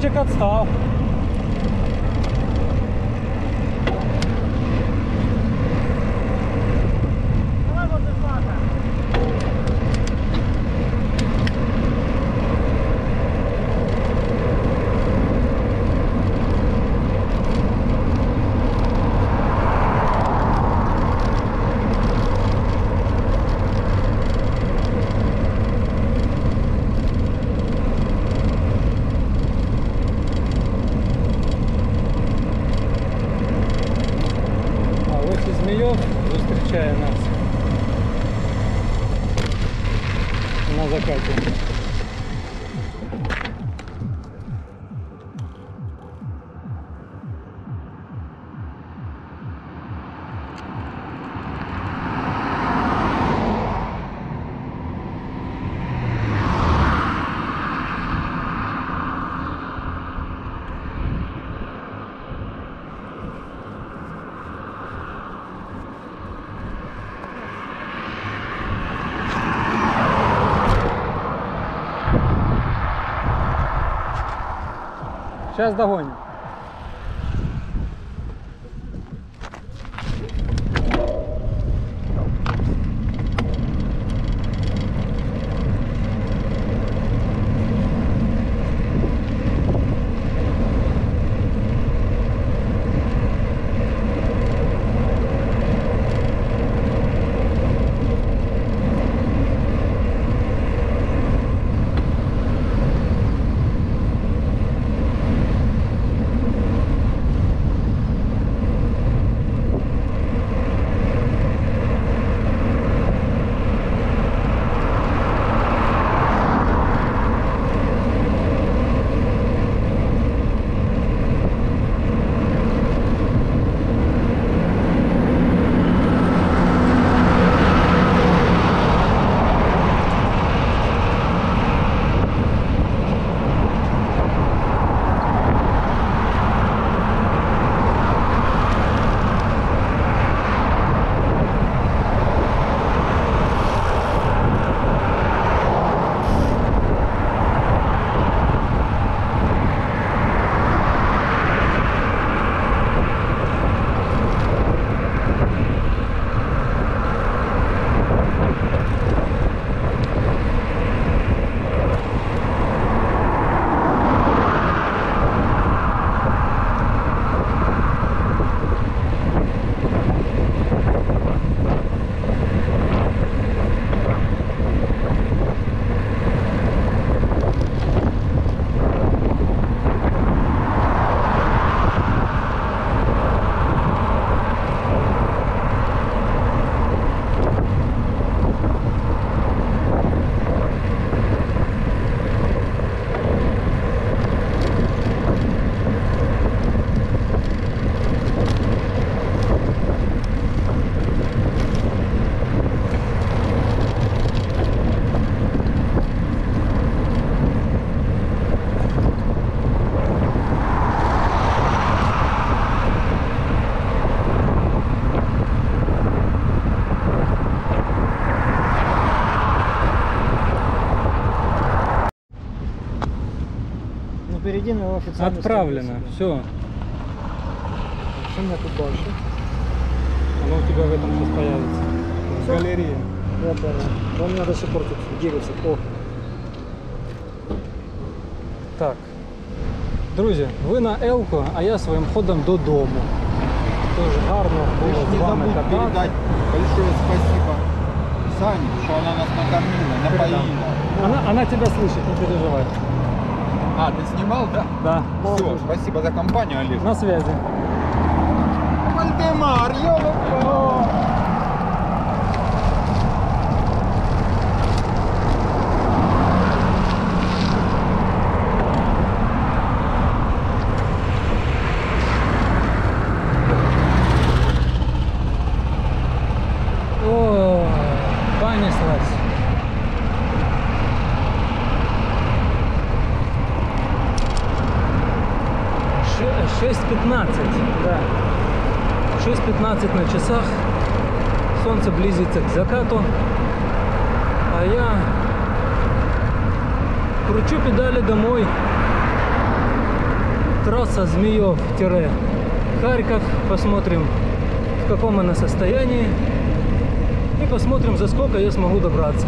będzie cut stop. Сейчас догоним. Его официально Отправлено. Все. Что у меня тут дальше? Оно у тебя в этом сейчас появится. В Всё? галерее. Я понял. Но мне надо до сих пор тут двигаться. О, Так. Друзі, ви на Елко, а я своїм ходом додому. Тож гарно було з вами катати. передать большое спасибо Сане, что она нас накормила, напоила. Она, она тебя слышит, не переживай. А, ты снимал, да? Да, Все, спасибо за компанию, Олег. на связи. Вальдемар, ёлка! Близится к закату. А я кручу педали домой. Трасса Змеев-Харьков. Посмотрим, в каком она состоянии. И посмотрим, за сколько я смогу добраться.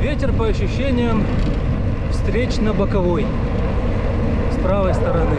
Ветер по ощущениям встречно-боковой. С правой стороны.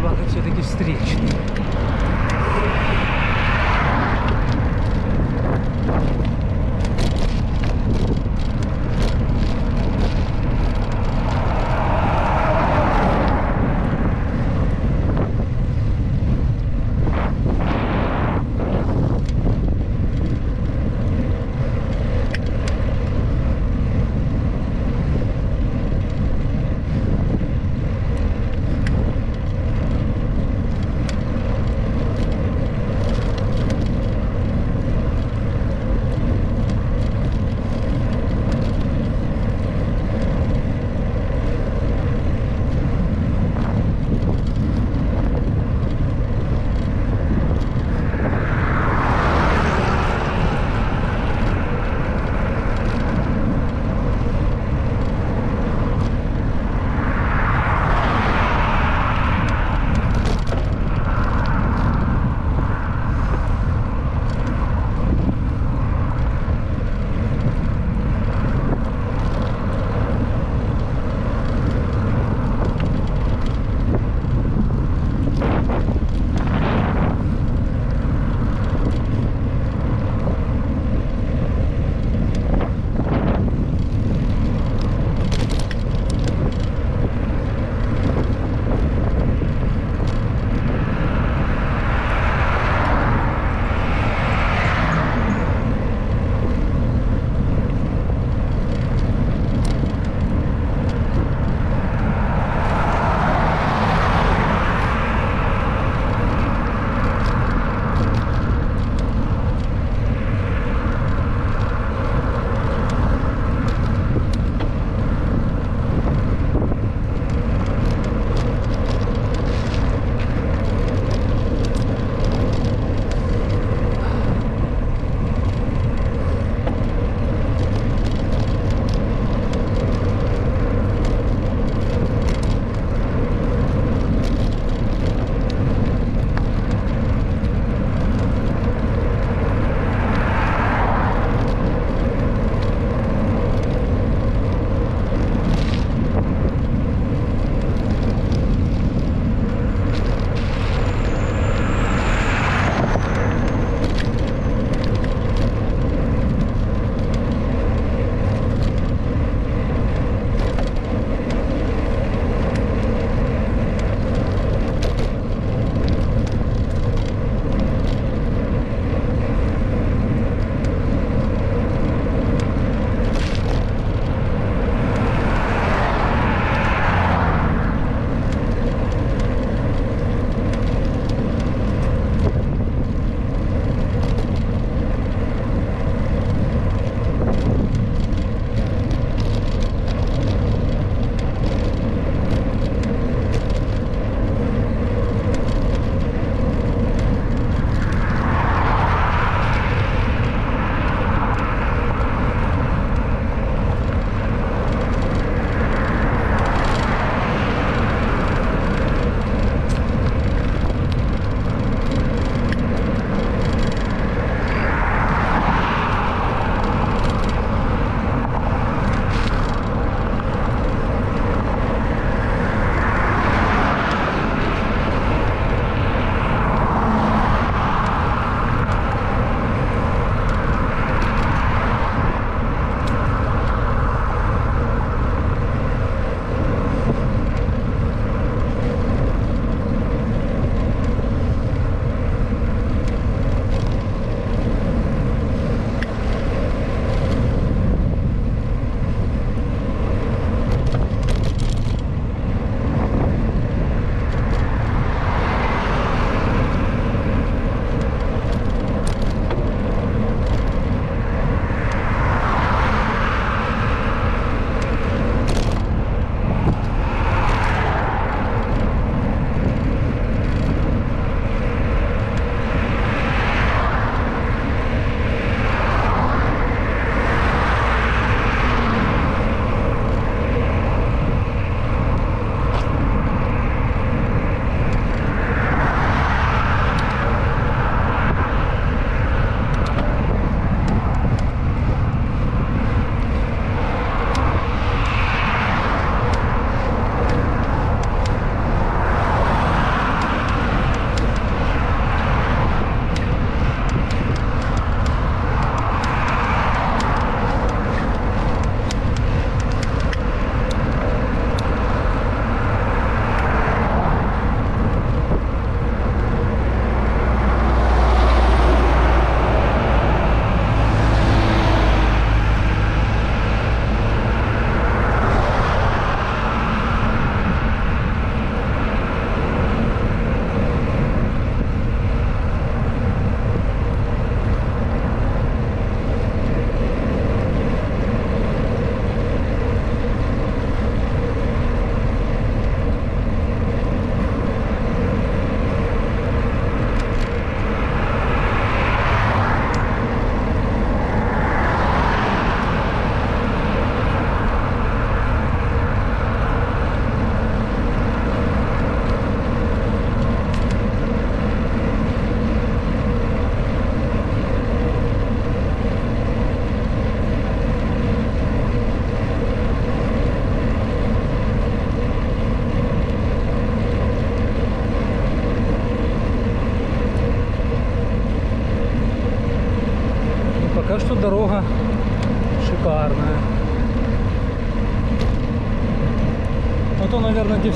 собака все-таки встречная.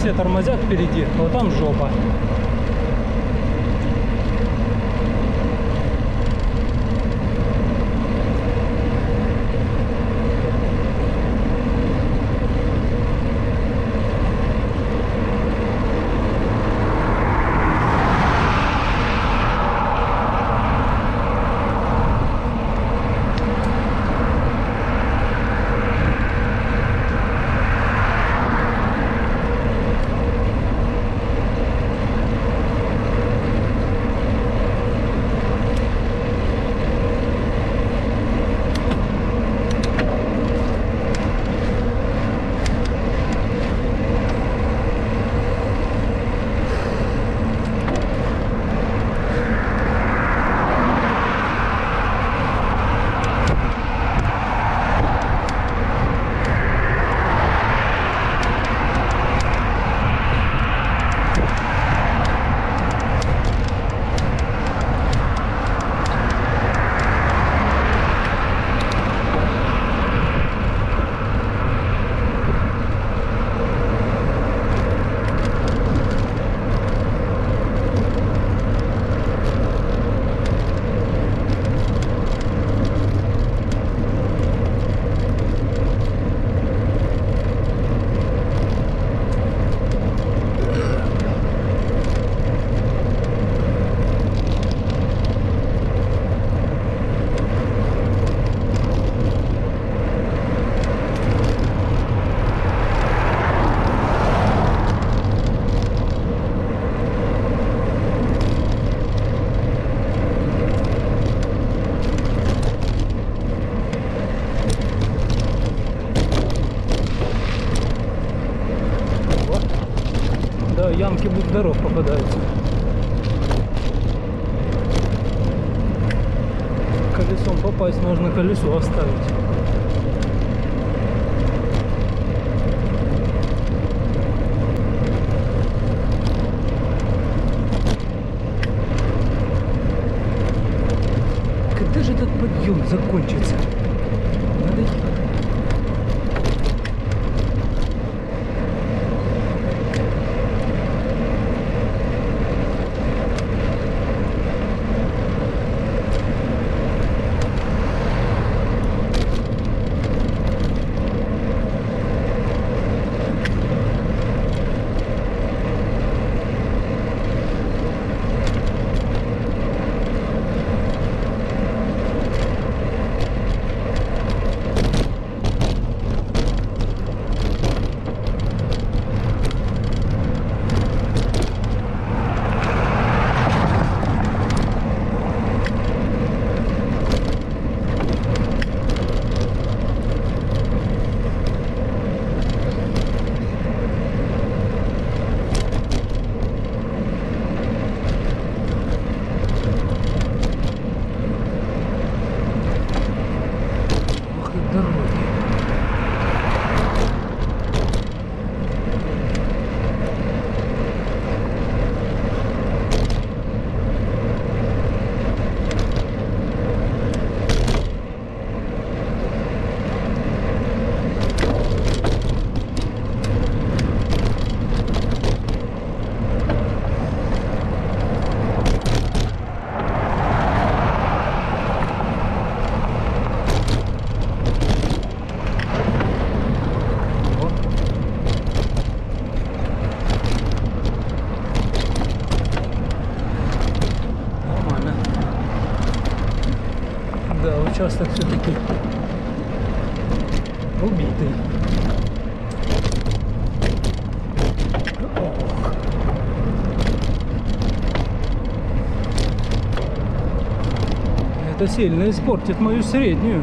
Все тормозят впереди, вот там жопа. Колесом попасть нужно колесо оставить. Когда же этот подъем закончится? Участок все-таки убитый. Это сильно испортит мою среднюю.